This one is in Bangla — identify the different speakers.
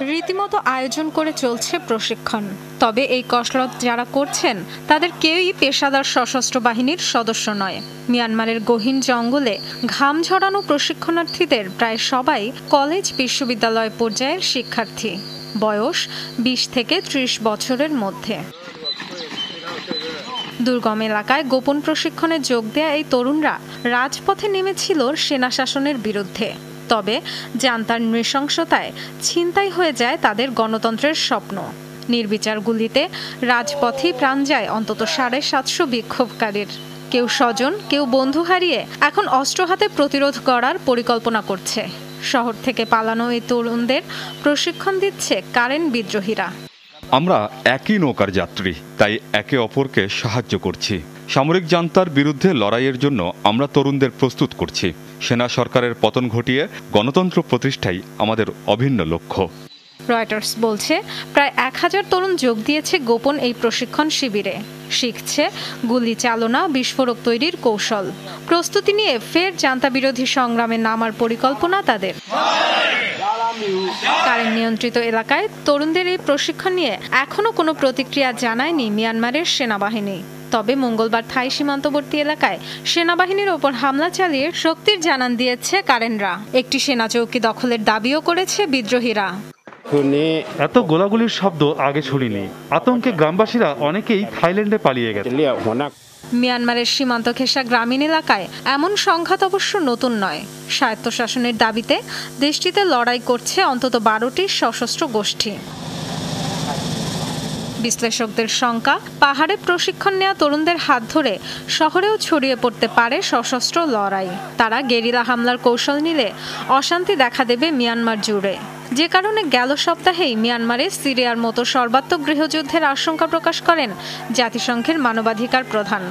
Speaker 1: রীতিমতো আয়োজন করে চলছে প্রশিক্ষণ। তবে এই কসরত যারা করছেন, তাদের কেউই পেশাদার সশস্ত্র বাহিনীর সদস্য নয়। মিয়ানমারের গহীন জঙ্গলে ঘাম ঝরানো প্রশিক্ষণার্থীদের প্রায় সবাই কলেজ বিশ্ববিদ্যালয় পর্যায়ের শিক্ষার্থী। বয়স বিশ থেকে ত্রিশ বছরের মধ্যে। দুর্গম এলাকায় গোপন প্রশিক্ষণে যোগ দেয়া এই তরুণরা রাজপথে নেমেছিল সেনা শাসনের বিরুদ্ধে। তবে জান্তার নৃশংসতায় ছিনতাই হয়ে যায় তাদের গণতন্ত্রের স্বপ্ন। নির্বিচার গুলিতে রাজপথেই প্রাণ যায় অন্তত সাড়ে সাতশো বিক্ষোভকারীর। কেউ স্বজন, কেউ বন্ধু হারিয়ে এখন অস্ত্র হাতে প্রতিরোধ করার পরিকল্পনা করছে। শহর থেকে পালানো এই তরুণদের প্রশিক্ষণ দিচ্ছে কারেন্ট বিদ্রোহীরা।
Speaker 2: আমরা একই নৌকার যাত্রী, তাই একে অপরকে সাহায্য করছি। সামরিক জান্তার বিরুদ্ধে লড়াইয়ের জন্য আমরা তরুণদের প্রস্তুত করছি। সেনা সরকারের পতন ঘটিয়ে গণতন্ত্র প্রতিষ্ঠাই আমাদের অভিন্ন লক্ষ্য।
Speaker 1: রয়টার্স বলছে, প্রায় এক হাজার তরুণ যোগ দিয়েছে গোপন এই প্রশিক্ষণ শিবিরে। শিখছে গুলি চালনা, বিস্ফোরক তৈরির কৌশল। প্রস্তুতি নিয়ে ফের জান্তা বিরোধী সংগ্রামে নামার পরিকল্পনা তাদের। কারেন্ট নিয়ন্ত্রিত এলাকায় তরুণদের এই প্রশিক্ষণ নিয়ে এখনও কোনো প্রতিক্রিয়া জানায়নি মিয়ানমারের সেনাবাহিনী। তবে মঙ্গলবার থাই সীমান্তবর্তী এলাকায় সেনাবাহিনীর ওপর হামলা চালিয়ে শক্তির জানান দিয়েছে কারেনরা একটি সেনা চৌকি দখলের দাবিও করেছে বিদ্রোহীরা।
Speaker 3: এত গোলাগুলির শব্দ আগে শুনিনি। আতঙ্কে গ্রামবাসীরা অনেকেই থাইল্যান্ডে পালিয়ে গেছে।
Speaker 1: মিয়ানমারের সীমান্ত খেসা গ্রামীণ এলাকায় এমন সংঘাত অবশ্য নতুন নয়। স্বায়ত্তশাসনের দাবিতে দেশটিতে লড়াই করছে অন্তত বারোটি সশস্ত্র গোষ্ঠী। বিশ্লেষকদের শঙ্কা পাহাড়ে প্রশিক্ষণ নেওয়া তরুণদের হাত ধরে শহরেও ছড়িয়ে পড়তে পারে সশস্ত্র লড়াই। তারা গেরিলা হামলার কৌশল নিলে অশান্তি দেখা দেবে মিয়ানমার জুড়ে। যে কারণে গেল সপ্তাহেই মিয়ানমারে সিরিয়ার মতো সর্বাত্মক গৃহযুদ্ধের আশঙ্কা প্রকাশ করেন জাতিসংঘের মানবাধিকার প্রধান।